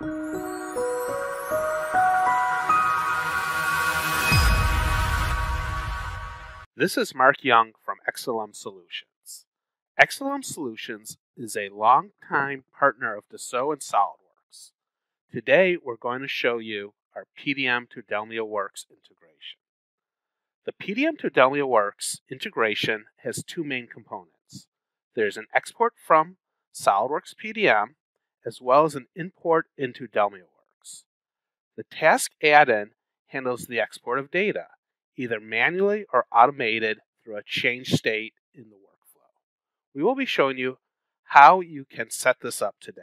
This is Marc Young from XLM Solutions. XLM Solutions is a longtime partner of Dassault and SolidWorks. Today we're going to show you our PDM to Delmia Works integration. The PDM to Delmia Works integration has two main components. There's an export from SolidWorks PDM as well as an import into DELMIAWorks. The task add-in handles the export of data either manually or automated through a change state in the workflow. We will be showing you how you can set this up today.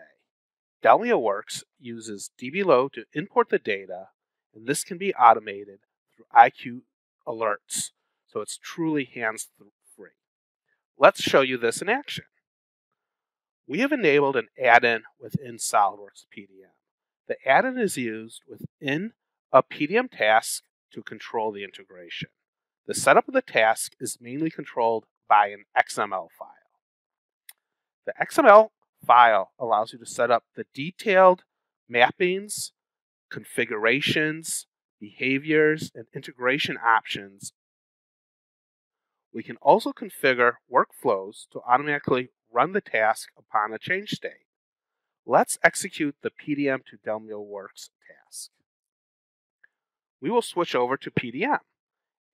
DELMIAWorks uses DBload to import the data, and this can be automated through IQ alerts, so it's truly hands-free. Let's show you this in action. We have enabled an add-in within SOLIDWORKS PDM. The add-in is used within a PDM task to control the integration. The setup of the task is mainly controlled by an XML file. The XML file allows you to set up the detailed mappings, configurations, behaviors, and integration options. We can also configure workflows to automatically run the task upon a change state. Let's execute the PDM to Delmia Works task we will switch over to PDM.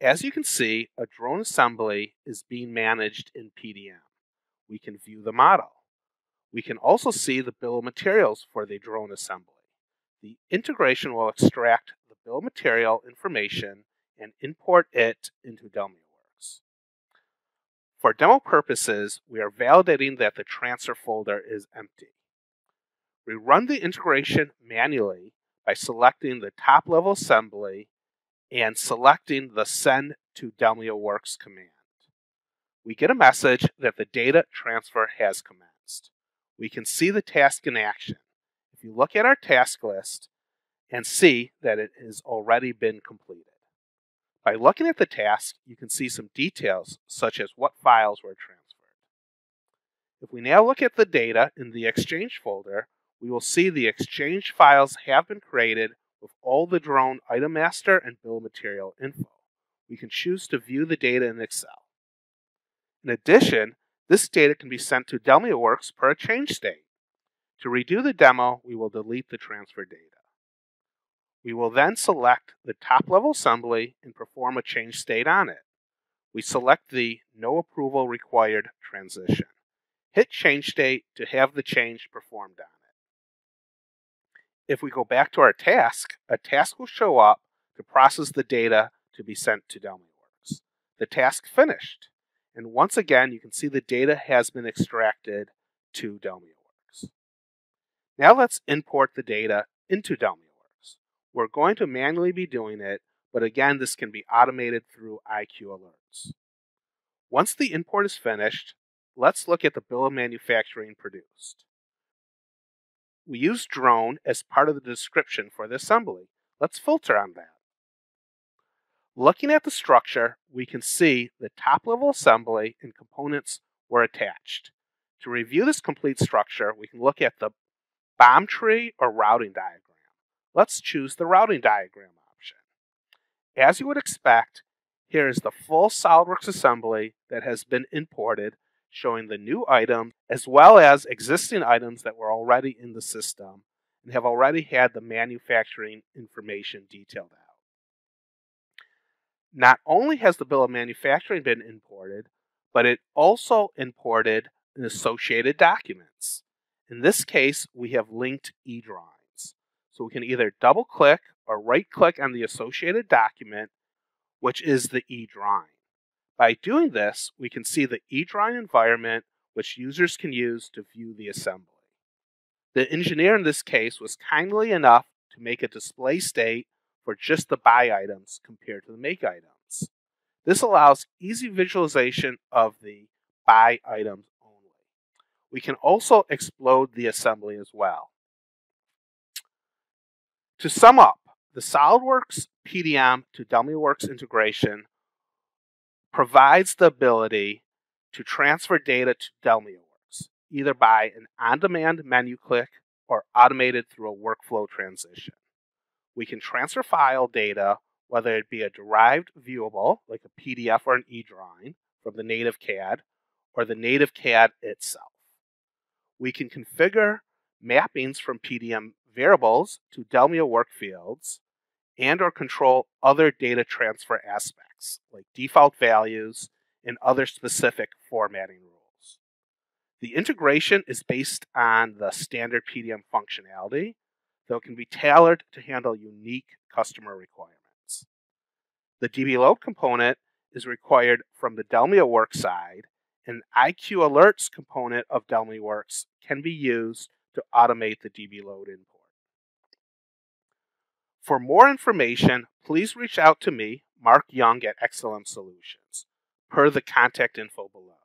As you can see, a drone assembly is being managed in PDM. We can view the model. We can also see the bill of materials for the drone assembly. The integration will extract the bill of material information and import it into DELMIAWorks. For demo purposes, we are validating that the transfer folder is empty. We run the integration manually by selecting the top level assembly and selecting the send to DELMIAWorks command. We get a message that the data transfer has commenced. We can see the task in action. If you look at our task list and see that it has already been completed. By looking at the task, you can see some details such as what files were transferred. If we now look at the data in the Exchange folder, we will see the Exchange files have been created with all the drone item master and bill material info. We can choose to view the data in Excel. In addition, this data can be sent to DELMIAWorks per a change state. To redo the demo, we will delete the transfer data. We will then select the top level assembly and perform a change state on it. We select the No Approval Required transition. Hit Change State to have the change performed on it. if we go back to our task, a task will show up to process the data to be sent to DELMIAWorks. The task finished. And once again, you can see the data has been extracted to DELMIAWorks. Now let's import the data into DELMIAWorks. We're going to manually be doing it, but again, this can be automated through IQ alerts. Once the import is finished, let's look at the bill of manufacturing produced. We use drone as part of the description for the assembly. Let's filter on that. Looking at the structure, we can see the top level assembly and components were attached. To review this complete structure, we can look at the BOM tree or routing diagram. Let's choose the routing diagram option. As you would expect, here is the full SOLIDWORKS assembly that has been imported showing the new item as well as existing items that were already in the system and have already had the manufacturing information detailed out. Not only has the bill of manufacturing been imported, but it also imported associated documents. In this case, we have linked e-drawings. So we can either double click or right click on the associated document, which is the e-drawing. By doing this, we can see the eDrawing environment which users can use to view the assembly. The engineer in this case was kindly enough to make a display state for just the buy items compared to the make items. This allows easy visualization of the buy items only. We can also explode the assembly as well. To sum up, the SOLIDWORKS PDM to DELMIAWorks integration provides the ability to transfer data to DELMIAWorks, either by an on-demand menu click or automated through a workflow transition. We can transfer file data, whether it be a derived viewable, like a PDF or an e-drawing, from the native CAD, or the native CAD itself. We can configure mappings from PDM variables to Delmia work fields and or control other data transfer aspects like default values and other specific formatting rules. The integration is based on the standard PDM functionality, though it can be tailored to handle unique customer requirements. The DB load component is required from the Delmia work side, and IQ alerts component of Delmia Works can be used to automate the DB load import. For more information, please reach out to me, Marc Young at XLM Solutions, per the contact info below.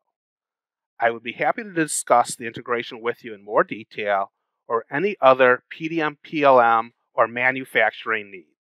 I would be happy to discuss the integration with you in more detail or any other PDM, PLM, or manufacturing needs.